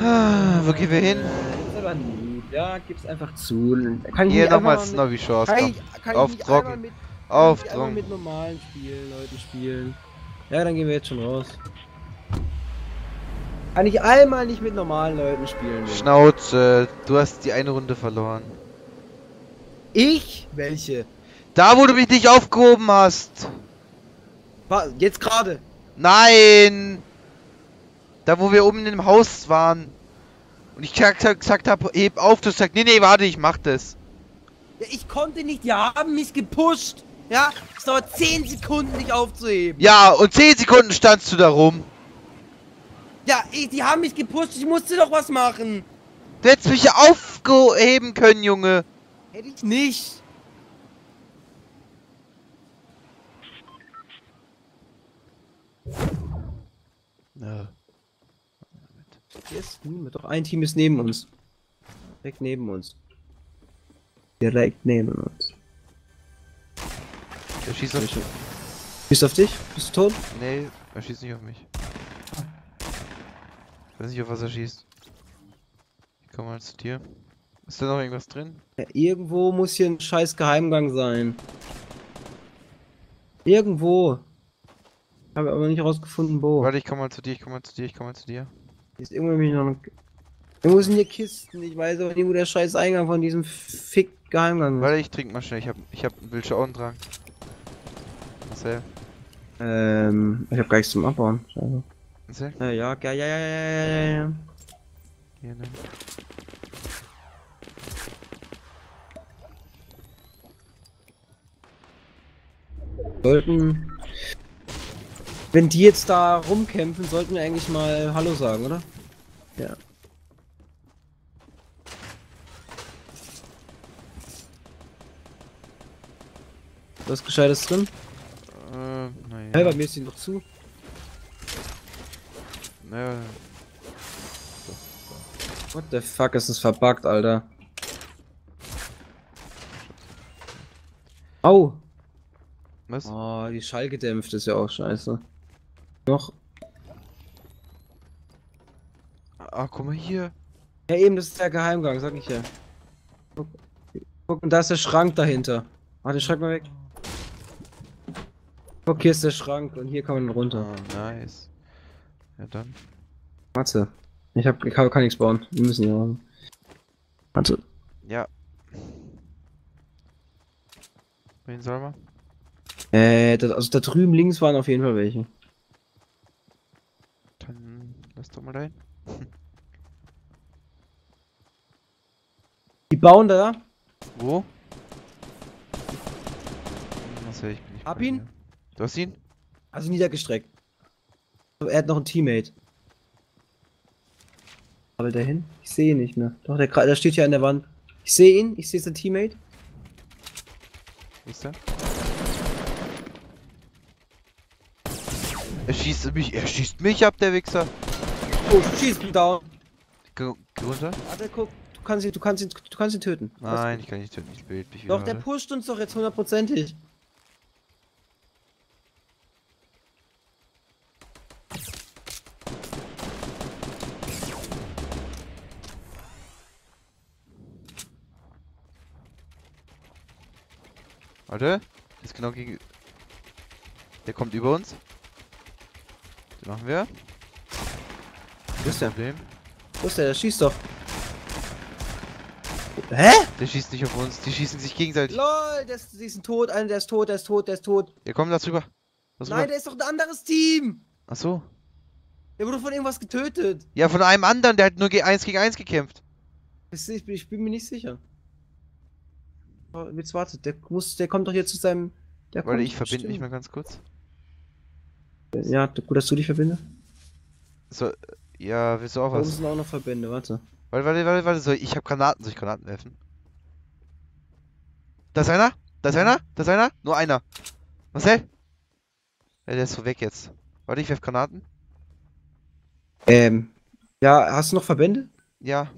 Ah, wo gehen wir hin? Ja, gib's einfach zu. Kann Hier nochmal Snobby Chance. Kann kann Auf trocken. mit, Auf Drogen. mit normalen Spielen, Leuten spielen. Ja, dann gehen wir jetzt schon raus. Kann ich einmal nicht mit normalen Leuten spielen. Junge? Schnauze, du hast die eine Runde verloren. Ich? Welche? Da, wo du mich nicht aufgehoben hast. Jetzt gerade. Nein! Da, wo wir oben in dem Haus waren. Und ich gesagt, gesagt habe, heb auf, du sagst, nee, nee, warte, ich mach das. Ja, ich konnte nicht, die haben mich gepusht. Ja, es dauert 10 Sekunden, dich aufzuheben. Ja, und 10 Sekunden standst du da rum. Ja, ich, die haben mich gepusht, ich musste doch was machen. Du hättest mich ja aufheben können, Junge. Hätte ich nicht. Ja. Hier ist niemand. Doch ein Team ist neben uns. Direkt neben uns. Direkt neben uns. Er schießt auf Bist du auf dich? Bist du tot? Nee, er schießt nicht auf mich. Ich weiß nicht, auf was er schießt. Ich komme mal zu dir. Ist da noch irgendwas drin? Ja, irgendwo muss hier ein scheiß Geheimgang sein. Irgendwo. Habe aber nicht rausgefunden, wo. Warte, ich komme mal zu dir, ich komme mal zu dir, ich komme mal zu dir. Hier ist irgendwie noch ein... Irgendwo sind hier Kisten. Ich weiß aber nicht, wo der scheiß Eingang von diesem fick Geheimgang ist. Warte, ich trink mal schnell. Ich hab, ich hab Wildsche Augen dran. Marcel. Ähm, ich hab gar nichts zum Abbauen. Scheiße. Marcel? Äh, ja, ja, ja, ja, ja, ja, ja. Hier, ne? Sollten wenn die jetzt da rumkämpfen, sollten wir eigentlich mal Hallo sagen, oder? Ja. Was Gescheites drin? Äh, naja. Hey, bei mir ist die noch zu. Naja, What the fuck, ist das verbuggt, Alter. Au! was? Oh, die Schall gedämpft ist ja auch scheiße. Noch. Ah, guck mal hier. Ja, eben, das ist der Geheimgang, sag ich ja. Guck, guck und da ist der Schrank dahinter. Ah, den Schrank mal weg. Guck, hier ist der Schrank und hier kann man runter. Ah, nice. Ja dann. Warte. Ich hab, ich hab, kann nichts bauen. Wir müssen hier haben. Warte. Ja. Wen soll man? Äh, das, also da drüben links waren auf jeden Fall welche. Dann lass doch mal rein. Die bauen da. Wo? Marcel, ich bin nicht Hab ihn? dir. Du hast ihn? Also niedergestreckt. Er hat noch einen Teammate. Aber der hin? Ich sehe ihn nicht mehr. Doch, der, der steht hier an der Wand. Ich sehe ihn, ich sehe sein Teammate. Wo ist der? Er schießt mich, er schießt mich ab, der Wichser. Oh, schießt ihn down. Geh runter? Warte, guck. Du kannst ihn, du kannst ihn, du kannst ihn töten. Nein, ich kann nicht töten, ich bild mich Doch, der pusht uns doch jetzt hundertprozentig. Warte, das ist genau gegen... Der kommt über uns. Den machen wir. Wo ist der? Problem. Wo ist der? Der schießt doch. Hä? Der schießt nicht auf uns, die schießen sich gegenseitig. LOL, der ist, die sind tot. Einer, der ist tot, der ist tot, der ist tot. Ja, komm, lass rüber. Lass Nein, rüber. der ist doch ein anderes Team. Ach so. Der wurde von irgendwas getötet. Ja, von einem anderen, der hat nur ge 1 gegen 1 gekämpft. Ich, bin- ich bin mir nicht sicher. Oh, jetzt wartet, der muss, der kommt doch jetzt zu seinem. Der Warte, kommt ich verbinde mich mal ganz kurz. Ja, gut, dass du dich verbindest. So, ja, willst du auch Da was? sind auch noch Verbände, warte. Warte, warte, warte, warte, soll, ich hab Granaten, soll ich Granaten werfen? Da ist einer? Da ist einer? Da ist einer? Nur einer. Marcel? Ja, der ist so weg jetzt. Warte, ich werf Granaten. Ähm. Ja, hast du noch Verbände? Ja.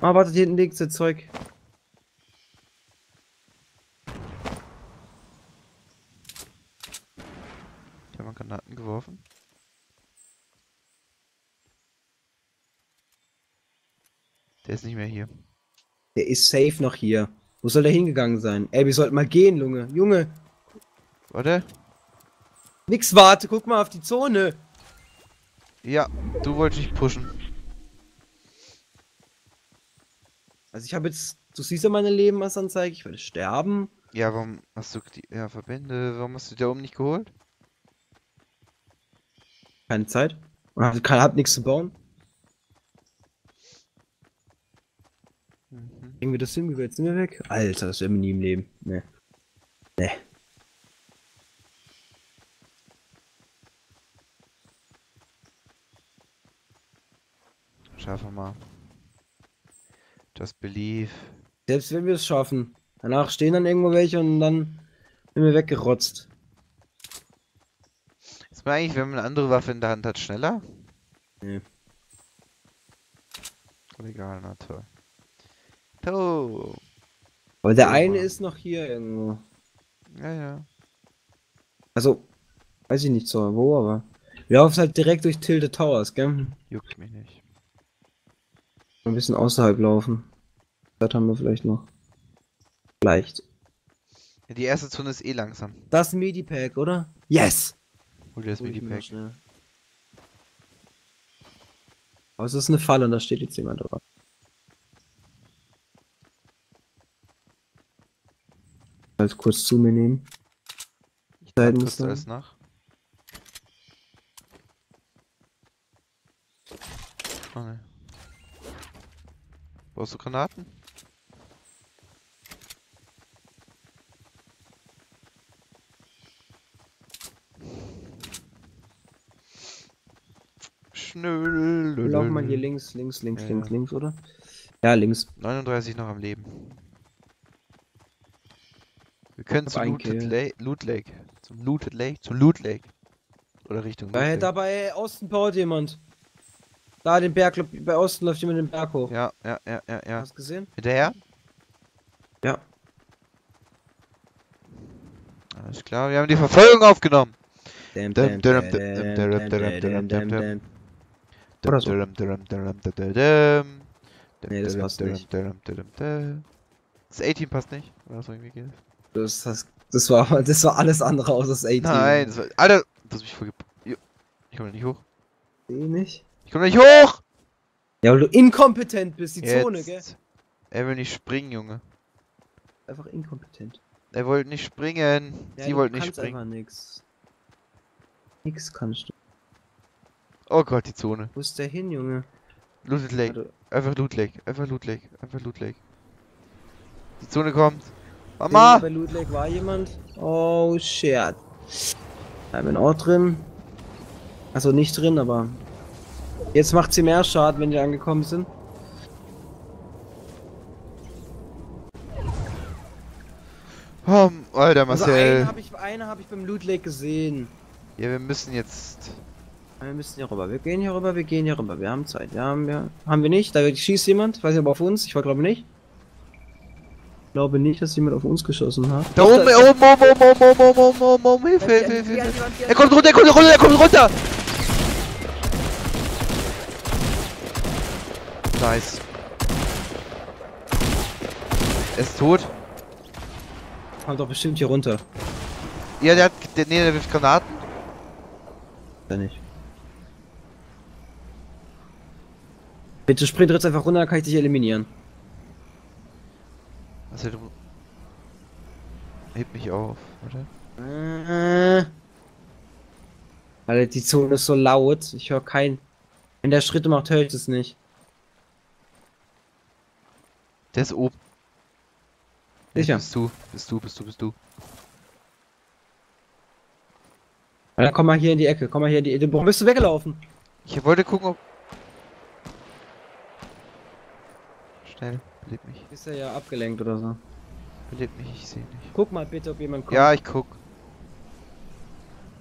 Ah, warte, hier hinten liegt das Zeug. Ich habe mal Granaten geworfen. Der ist nicht mehr hier. Der ist safe noch hier. Wo soll der hingegangen sein? Ey, wir sollten mal gehen, Junge. Junge, Warte. nix warte, guck mal auf die Zone. Ja, du wolltest dich pushen. Also ich habe jetzt, du siehst ja meine Lebensanzeige, ich werde sterben. Ja, warum hast du die ja, Verbände? Warum hast du die da oben nicht geholt? Keine Zeit. Und hab, kann, hab nichts zu bauen. Kriegen wir das hin? Wie weit sind wir weg? Alter, das wäre mir nie im Leben. Ne. Ne. Schaffen wir mal. Just believe. Selbst wenn wir es schaffen. Danach stehen dann irgendwo welche und dann sind wir weggerotzt. Ist man eigentlich, wenn man eine andere Waffe in der Hand hat, schneller? Nee. Egal, na toll. To. Aber der eine ist noch hier irgendwo. Ja, ja. Also, weiß ich nicht so, wo, aber. Wir laufen halt direkt durch Tilde Towers, gell? Juckt mich nicht. Ein bisschen außerhalb laufen. Das haben wir vielleicht noch. Vielleicht. Ja, die erste Zone ist eh langsam. Das Medipack, oder? Yes! Hol dir das Medipack. Aber es ist eine Falle und da steht jetzt jemand drauf. Halt kurz zu mir nehmen. Kriegst du müssen. alles nach? Oh ne. Brauchst du Granaten? Schnell. Wir laufen mal hier links, links, links, Ja, links, ja. links, oder? Ja, links. 39 noch am Leben. Wir können zum Looted Lake, Loot Lake. Zum Looted Lake. Zum Loot Lake. Oder Richtung Bei, Da bei Osten baut jemand. Da den Berg, bei Osten läuft jemand den Berg hoch. Ja, ja, ja, ja, ja. Hast gesehen? Hinterher? Ja. Alles klar, wir haben die Verfolgung aufgenommen. Oder so. Nee, das passt nicht. Das 18 passt nicht. Oder so irgendwie geht. Das, das, das, war, das war alles andere außer das 18. Nein, das war, Alter, du hast mich voll. Ich komm da nicht hoch. Eh nicht. Ich komm da nicht hoch! Ja, weil du inkompetent bist, die Zone, gell? Jetzt. Er will nicht springen, Junge. Einfach inkompetent. Er wollte nicht springen. Ja, Sie wollten nicht springen. einfach nix. Nix kannst du. Oh Gott, die Zone. Wo ist der hin, Junge? Looted Lake. Einfach Loot Lake. Einfach Loot Lake. Einfach Loot Lake. Die Zone kommt. Mama! Bei Loot Lake war jemand? Oh, shit. Ich bin auch drin. Also nicht drin, aber... Jetzt macht sie mehr Schaden, wenn die angekommen sind. Oh, Alter, Also Marcel. eine habe ich, eine hab ich beim Loot Lake gesehen. ja, wir müssen jetzt. Wir müssen hier rüber. Wir gehen hier rüber, wir gehen hier rüber. Wir haben Zeit. Wir haben, wir, haben wir nicht. Da schießt jemand. Ich weiß nicht, ob auf uns. Ich glaube nicht. Ich glaube nicht, dass jemand auf uns geschossen hat. Da oben, oben, oben, oben, oben, oben, oben, oben, oben, oben, Hilfe, Hilfe, Hilfe, Er kommt runter, er kommt runter, er kommt runter! Nice. Er ist tot. Kommt doch bestimmt hier runter. Ja, der hat. Der, nee, der wirft Granaten. Ja nicht. Bitte sprint jetzt einfach runter, dann kann ich dich eliminieren. Also, du. Heb mich auf, oder? Äh. Alter, die Zone ist so laut. Ich höre kein. Wenn der Schritte macht, höre ich das nicht. Der ist oben. Nee, Sicher. Bist du, bist du, bist du, bist du. Alter, komm mal hier in die Ecke. Komm mal hier in die Ecke. Warum bist du weggelaufen? Ich wollte gucken, ob. Schnell, beleb mich. Ist er ja abgelenkt oder so. Beleb mich, ich sehe nicht. Guck mal bitte, ob jemand kommt. Ja, ich guck.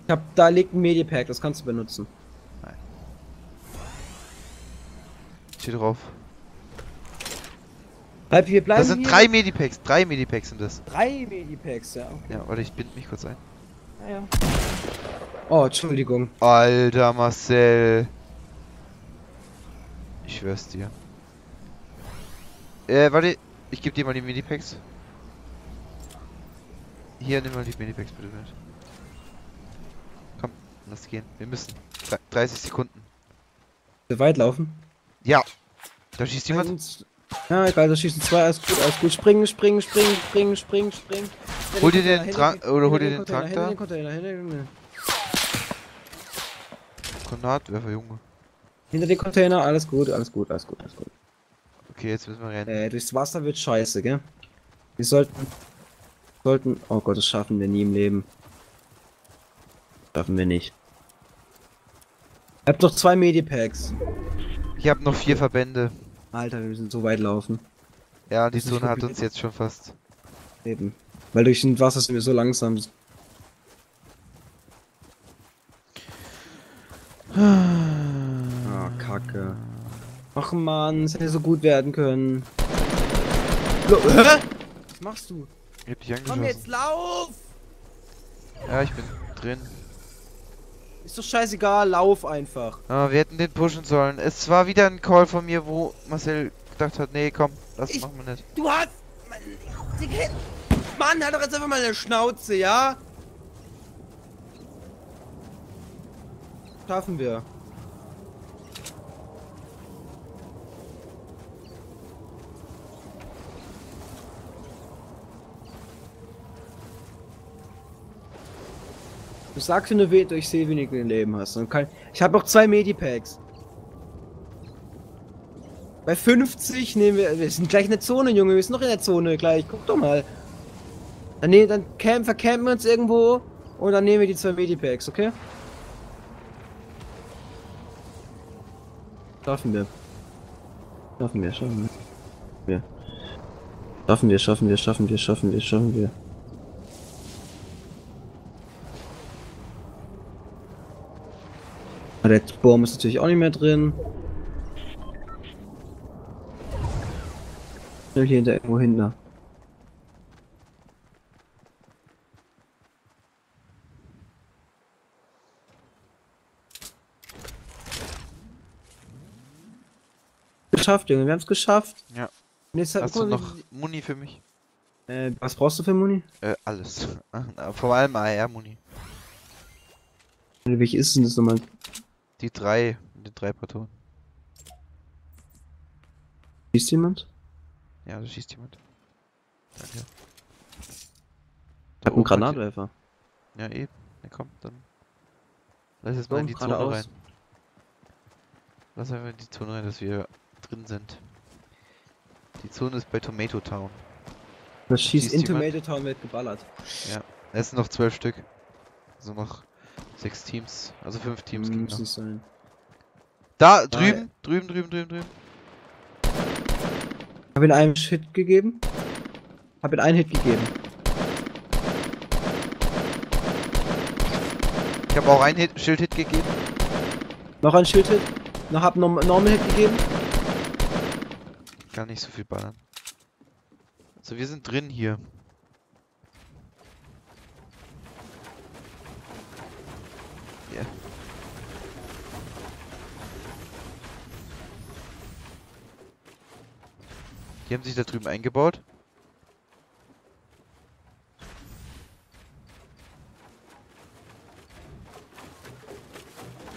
Ich hab, da liegt ein Medipack, das kannst du benutzen. Steht drauf. Bleib, wir bleiben Das sind hier. drei Medipacks, drei Medipacks sind das. Drei Medipacks, ja. Okay. Ja, warte, ich bind mich kurz ein. Ja, ja. Oh, Entschuldigung. Alter, Marcel. Ich schwör's dir. Äh, warte, ich gebe dir mal die Minipacks. Hier, nimm mal die Minipacks bitte mit. Komm, lass gehen. Wir müssen. Dre- 30 Sekunden. Wir weit laufen. Ja. Da schießt jemand. Ja, egal, da schießen zwei, alles gut, alles gut. Springen, springen, springen, springen, springen, springen. Hol dir den Trank- oder hol hinter dir den Container, Trank hinter da. Granatwerfer, Junge. Hinter den Container, alles gut, alles gut, alles gut, alles gut. Okay, jetzt müssen wir rennen. Äh, durchs Wasser wird scheiße, gell? Wir sollten. Sollten. Oh Gott, das schaffen wir nie im Leben. Schaffen wir nicht. Ihr habt noch zwei Medipacks. Ich habe noch vier Verbände. Alter, wir müssen so weit laufen. Ja, die Zone hat uns jetzt schon fast. Eben. Weil durch das Wasser sind wir so langsam. Ah, Kacke. Ach man, es hätte so gut werden können. Lo Hä? Was machst du? Ich hab dich Komm angeschossen. jetzt, lauf! Ja, ich bin drin. Ist doch scheißegal, lauf einfach. Ah, wir hätten den pushen sollen. Es war wieder ein Call von mir, wo Marcel gedacht hat, nee, komm, das Ich- machen wir nicht. Du hast. Mann, Mann, halt doch jetzt einfach mal eine Schnauze, ja? Schaffen wir. Du sagst nur, we- ich sehe, wie wenig Leben hast. Und kein ich habe noch zwei Medipacks. Bei 50 nehmen wir. Wir sind gleich in der Zone, Junge. Wir sind noch in der Zone gleich. Guck doch mal. Dann, ne, dann camp, vercampen wir uns irgendwo und dann nehmen wir die zwei Medipacks, okay? Schaffen wir. Schaffen wir, schaffen wir. Schaffen wir, schaffen wir, schaffen wir, schaffen wir, schaffen wir. Der Baum ist natürlich auch nicht mehr drin. Hier hinter irgendwo hinter. Geschafft, Junge, wir haben es geschafft. Ja. Jetzt Hast du noch Muni für mich? Äh, was brauchst du für Muni? Äh, alles. Vor allem AR-Muni. Welche ist denn das nochmal? Die drei, die drei Patronen. Schießt jemand? Ja, da schießt jemand. Danke. Ich Da hab einen Granatwerfer. Ja, eben. Ja, komm, dann. Lass jetzt mal in die Zone geradeaus. rein. Lass einfach in die Zone rein, dass wir drin sind. Die Zone ist bei Tomato Town. Das schießt Schießt in jemand? Tomato Town wird geballert. Es sind noch zwölf Stück. Also noch sechs Teams. Also fünf Teams. Hm, muss nicht sein. Da, drüben, drüben, drüben, drüben, drüben. Hab ihn einen Hit gegeben. Hab ihn einen Hit gegeben. Ich habe auch einen Hit, Schild-Hit gegeben. Noch ein Schild-Hit. Noch hab Norm Normal Hit gegeben. Gar nicht so viel ballern. So, wir sind drin hier. Die haben sich da drüben eingebaut.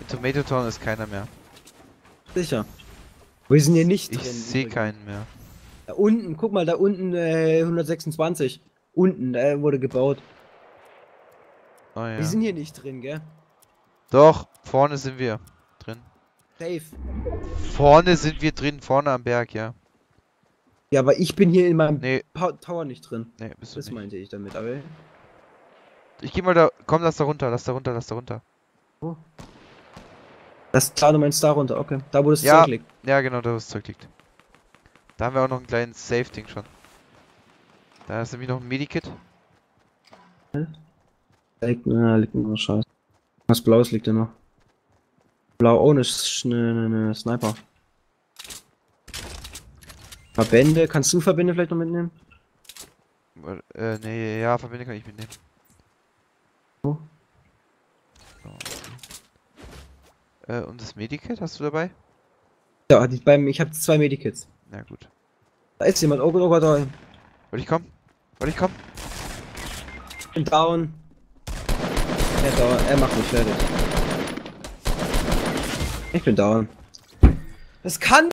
In Tomato Town ist keiner mehr. Sicher. Wir sind hier nicht Ich sehe keinen mehr. Da unten, guck mal, da unten äh, 126. Unten, da wurde gebaut. Oh ja. Wir sind hier nicht drin, gell? Doch, vorne sind wir drin. Safe. Vorne sind wir drin, vorne am Berg, ja. Ja, aber ich bin hier in meinem Nee, Tower nicht drin. nee, bist du Das nicht. meinte ich damit, aber. Ich geh mal da, komm, lass da runter, lass da runter, lass da runter. Das ist klar, du meinst da runter, okay. Da wo das Ja. Zeug liegt. Ja, genau, da wo das Zeug liegt. Da haben wir auch noch ein kleines Safe-Ding schon. Da ist nämlich noch ein Medikit. Da liegt, na, liegt nur Scheiße. Was Blaues liegt da noch. Blau ohne Sch ne, ne, ne, Sniper. Verbände, kannst du Verbände vielleicht noch mitnehmen? Äh, nee, ja, Verbände kann ich mitnehmen. Oh. So. Äh, und das Medikit hast du dabei? Ja, die beim, ich habe zwei Medikits. Na gut. Da ist jemand. Oh Gott, oh Gott, oh. Wollte ich kommen? Wollte ich kommen? Bin down. Er, down. er macht mich fertig. Ich bin down. Das kann